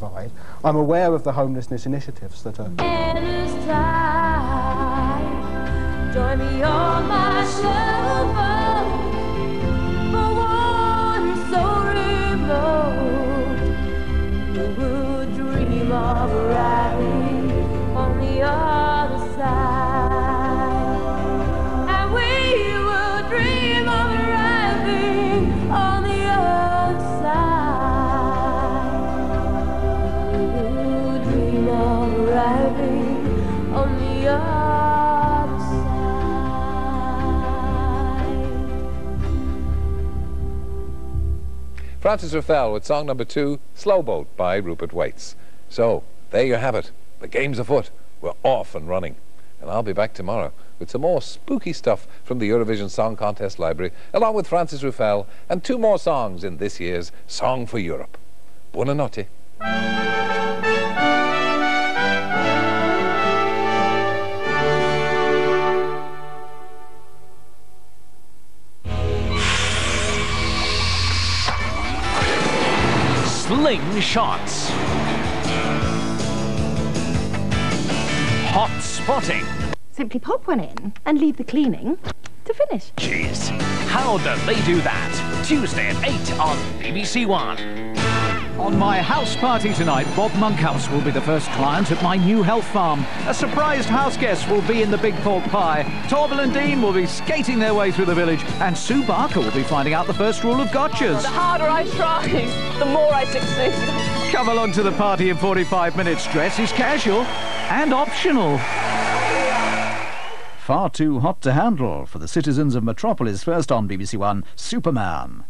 provide. I'm aware of the homelessness initiatives that are... Frances Ruffelle with song number two, Slow Boat by Rupert Waites. So, there you have it. The game's afoot. We're off and running. And I'll be back tomorrow with some more spooky stuff from the Eurovision Song Contest Library, along with Frances Ruffelle and two more songs in this year's Song for Europe. Buonanotte. Slingshots. Hot spotting. Simply pop one in and leave the cleaning to finish. Jeez, how do they do that? Tuesday at 8 on BBC One. On my house party tonight, Bob Monkhouse will be the first client at my new health farm. A surprised house guest will be in the big pork pie. Torvill and Dean will be skating their way through the village. And Sue Barker will be finding out the first rule of gotchas. The harder I try, the more I succeed. Come along to the party in 45 minutes. Dress is casual and optional. Far too hot to handle for the citizens of Metropolis. First on BBC One, Superman.